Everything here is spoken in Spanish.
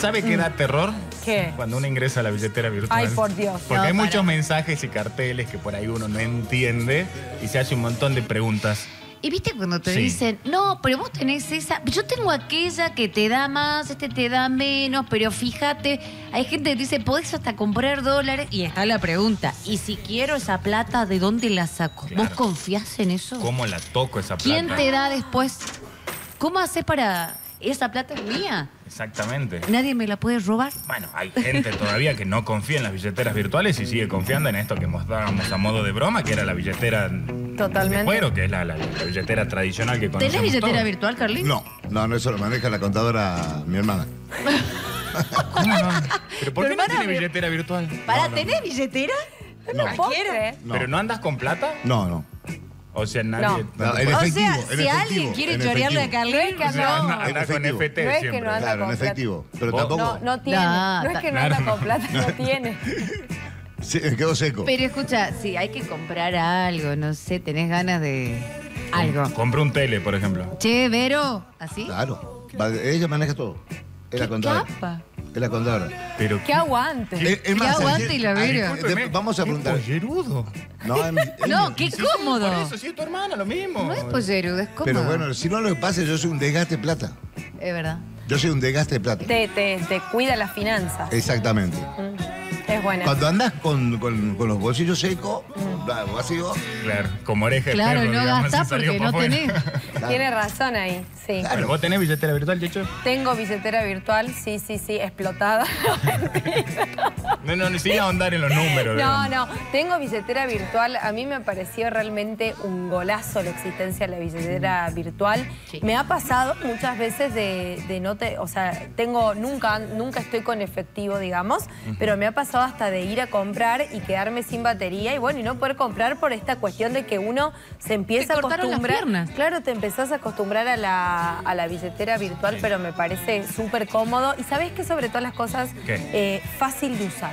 ¿Sabe qué da terror? ¿Qué? Cuando uno ingresa a la billetera virtual. Ay, por Dios. Porque No, hay para. muchos mensajes y carteles que por ahí uno no entiende y se hace un montón de preguntas. Y viste cuando te Sí. dicen, no, pero vos tenés esa, yo tengo aquella que te da más, este te da menos, pero fíjate, hay gente que dice, podés hasta comprar dólares. Y está la pregunta, ¿y si quiero esa plata, de dónde la saco? ¿Vos confías en eso? ¿Cómo la toco esa plata? ¿Quién te da después? ¿Cómo haces para, esa plata es mía? Exactamente. ¿Nadie me la puede robar? Bueno, hay gente todavía que no confía en las billeteras virtuales y sigue confiando en esto que mostrábamos a modo de broma, que era la billetera Totalmente. de cuero, que es la, la- la billetera tradicional que conocemos ¿Tenés billetera todos. virtual, Carlín? No, no, no, eso lo maneja la contadora mi hermana. ¿Cómo no? ¿Pero por qué no tiene billetera virtual? ¿Para tener billetera? No, no. ¿Pero no andas con plata? No, no. O sea, nadie... No, en o sea, en si efectivo, alguien quiere chorearle a. Carlín, No no. anda, con efectivo. FT No es que siempre. no anda Claro, en con efectivo. Pero tampoco. No, no tiene. No es que no anda con plata, no tiene. Sí, me quedo seco. Pero escucha, si hay que comprar algo, no sé, tenés ganas de algo. Compra un tele, por ejemplo. Che, Vero, ¿así? Claro. Ella maneja todo. Es la ¿Qué contadora. capa? Es la contadora. Pero Que aguante. Es- es ¿Qué aguante la ah, discúlpeme, Vamos a qué preguntar. pollerudo. No, es es No, mi- qué Sí, cómodo. Por eso, sí, es tu hermana, lo mismo. No es pollero, es cómodo. Pero bueno, si no lo que pasa, yo soy un desgaste de plata. Es verdad. Yo soy un desgaste de plata. Te, te, te cuida las finanzas. Exactamente. Es buena. Cuando andas con, con- con los bolsillos secos, vacíos, Claro, como oreja de Claro, perro, no digamos, gastás porque no afuera. tenés. Tiene razón ahí, sí. Bueno, ¿Vos tenés billetera virtual, Checho? Tengo billetera virtual, sí, sí, sí, explotada. No, no, ni siquiera ahondar en los números. No, digamos. no, tengo billetera virtual. A mí me pareció realmente un golazo la existencia de la billetera virtual. Sí. Me ha pasado muchas veces de, de no te, o sea, tengo nunca, nunca estoy con efectivo, digamos, pero me ha pasado hasta de ir a comprar y quedarme sin batería y bueno, y no poder comprar por esta cuestión de que uno se empieza Te a las acostumbrar. piernas. Claro, te empezás a acostumbrar a la, a la billetera virtual, pero me parece súper cómodo. Y sabés que sobre todas las cosas, eh, fácil de usar.